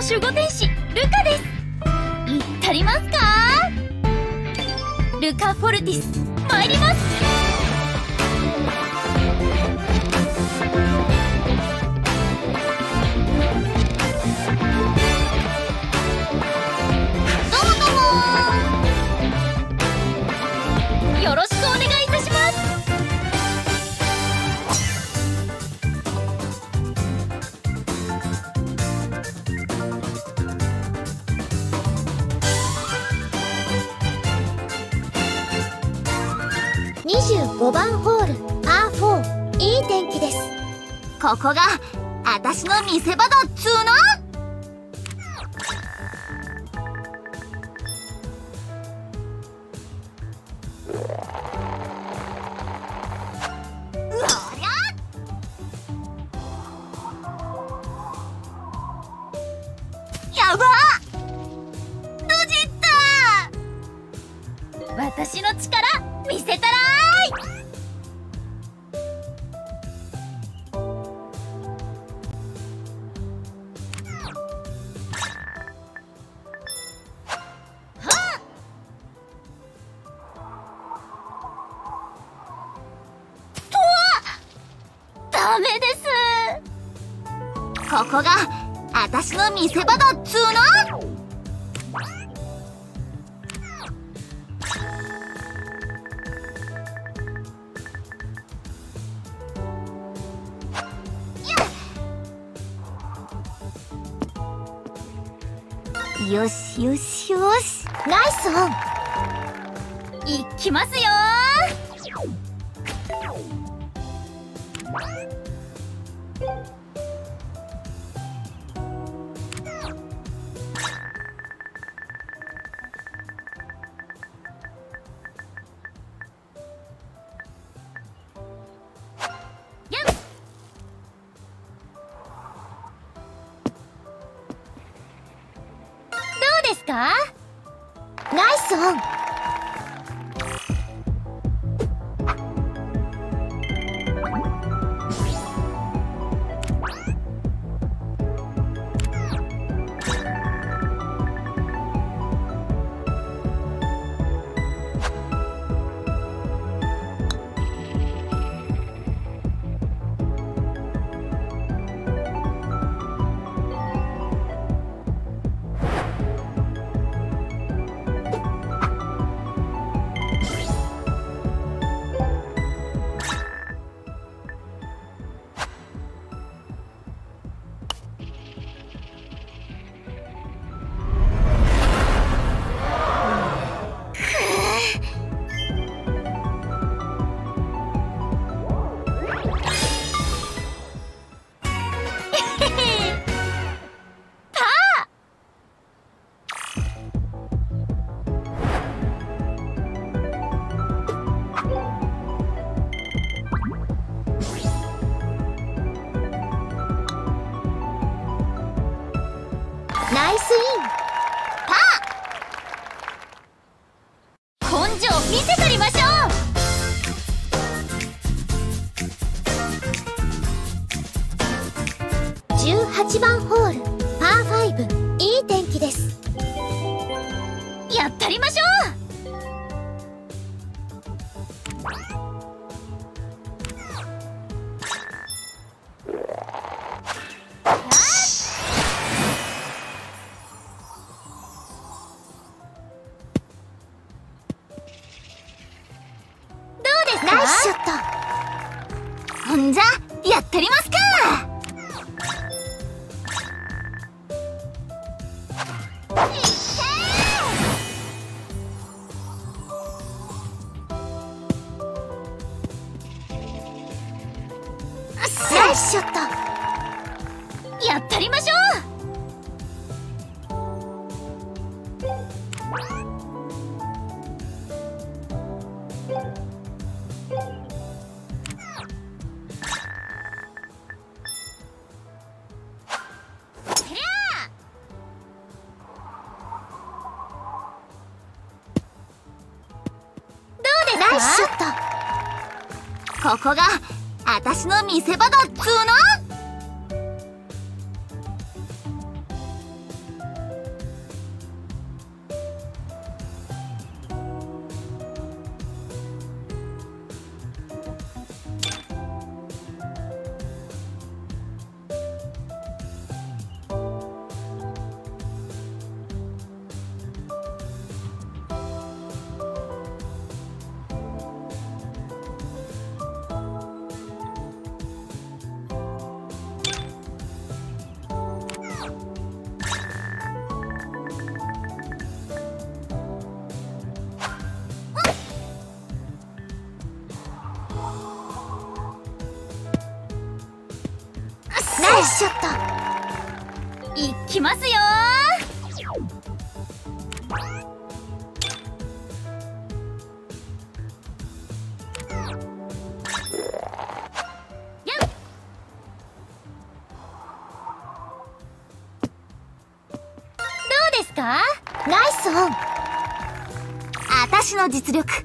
の守護天使ルカです。言ったりますか？ルカ・フォルティス参ります。どうもどうも。よろしく。5番ホール R4 いい天気です。ここが私の見せ場だっつうの！ここが私の見せ場だっつうの？よしよしよし。ナイスオン。いきますよ。かやってりますここが私の見せ場だっつうの。きますよ。どうですか？ナイスオン。私の実力。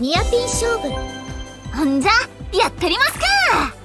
ニアピン勝負。ほんじゃやってりますか。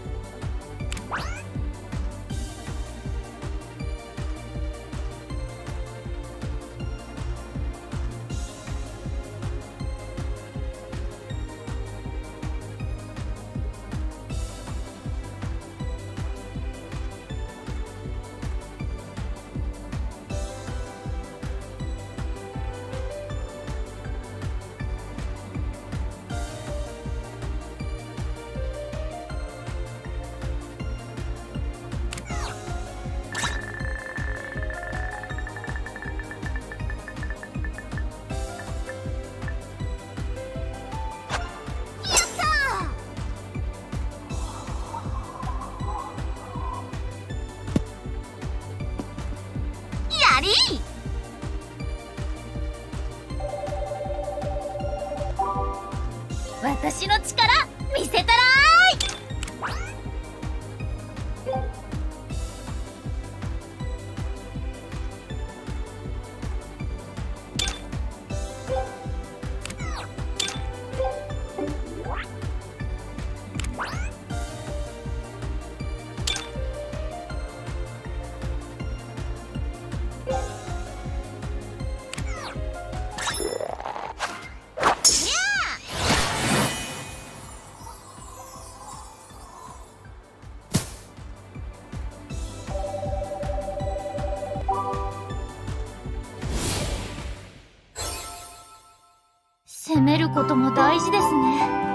ことも大事ですね。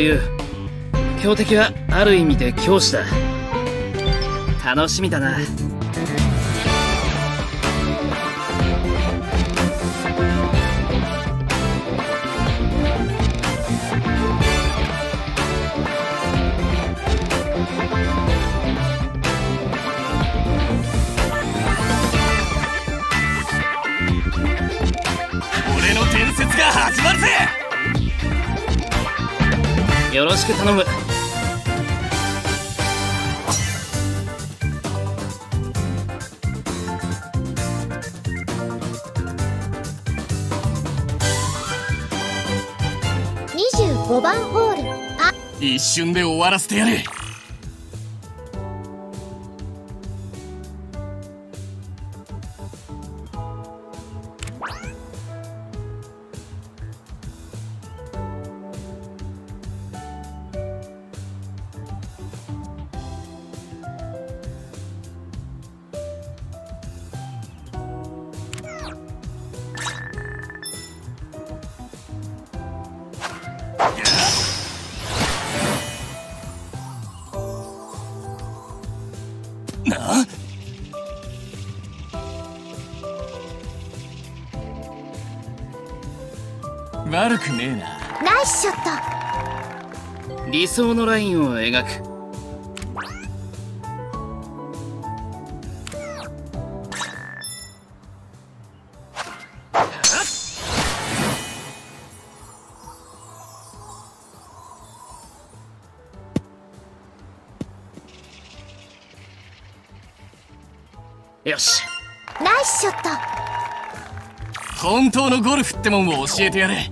礼を言う強敵はある意味で教師だ。楽しみだな。俺の伝説が始まるぜ!よろしく頼む。25番ホール。パ一瞬で終わらせてやる悪くねえな。ナイスショット。理想のラインを描く。よし。ナイスショット。本当のゴルフってもんを教えてやれ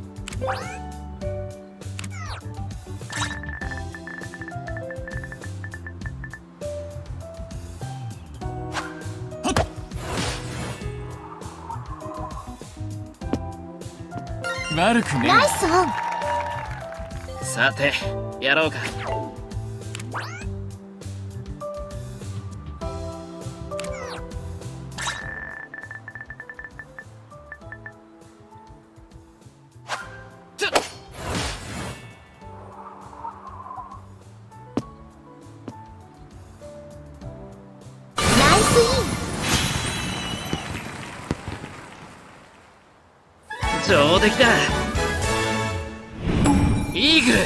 悪くねさてやろうか上出来だイーグル。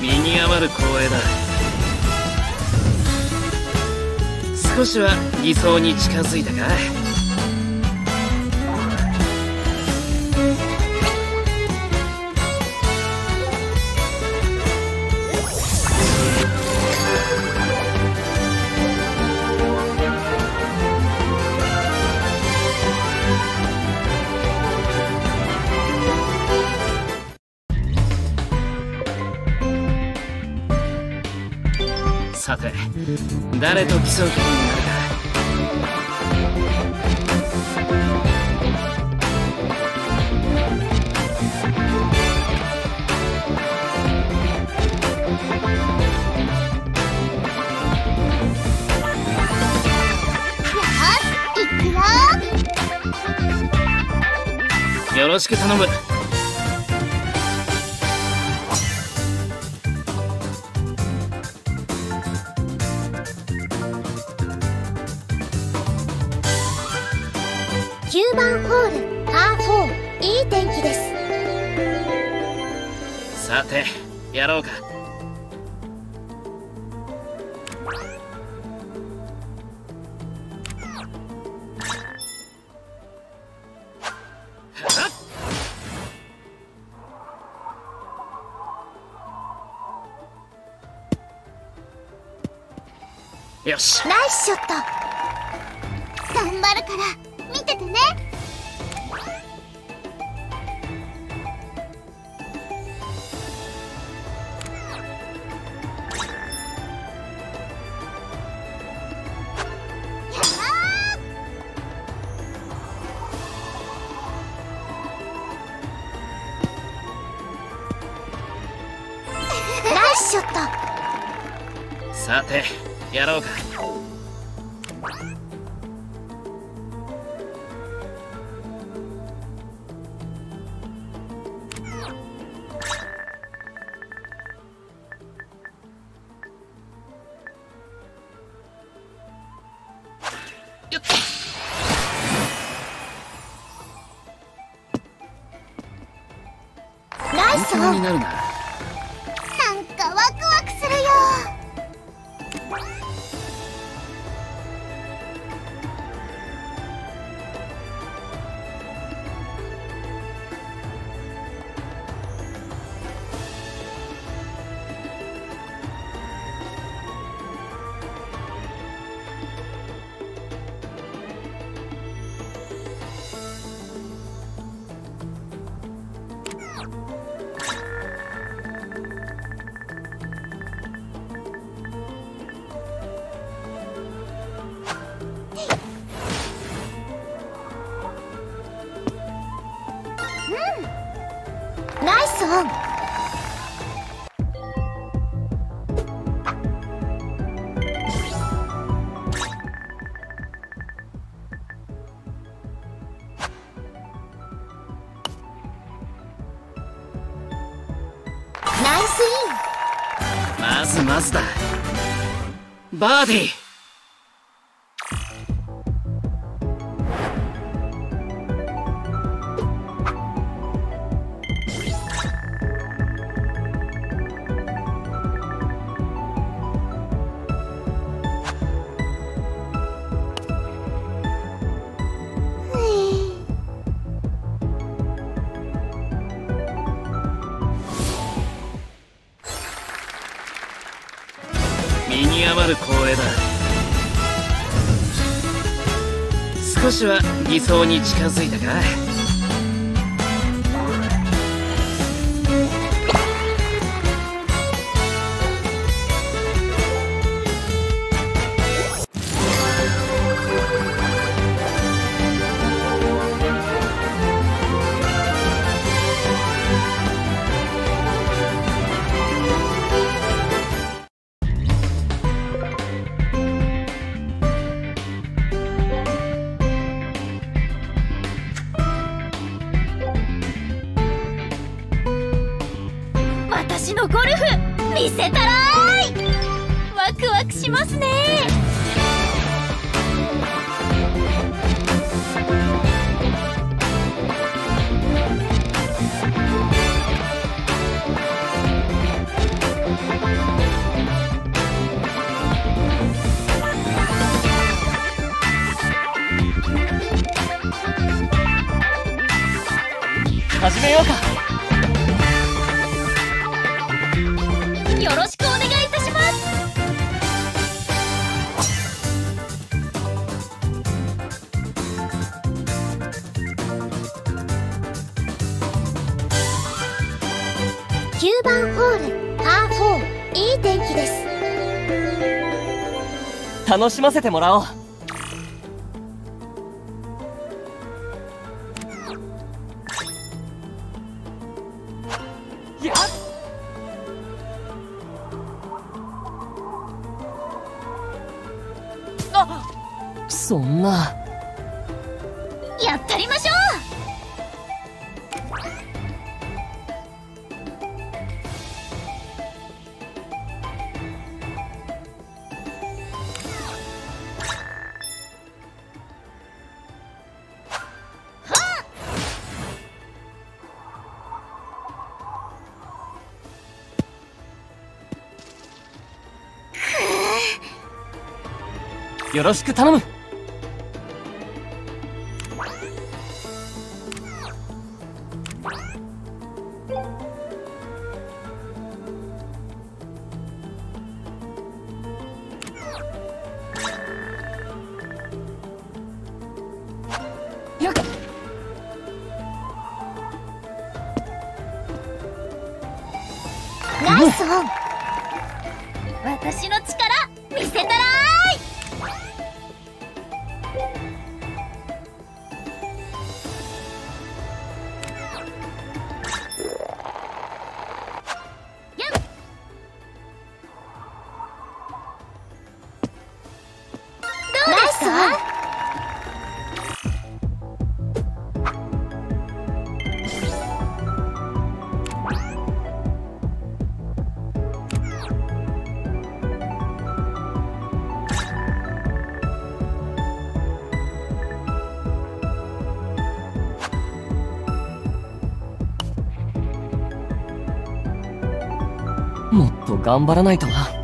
身に余る光栄だ。少しは理想に近づいたか。さて誰と競うになるかよろしく頼む9番ホールパー4いい天気です。さてやろうか。よし。ナイスショット。頑張るから見ててね。さてやろうか。バーディー。身に余る光栄だ。少しは偽装に近づいたか私のゴルフ見せたらーい。ワクワクしますね。始めようか。9番ホールパー4いい天気です。楽しませてもらおう。よろしく頼む。ナイスオン。私の力見せたら。もっと頑張らないとな。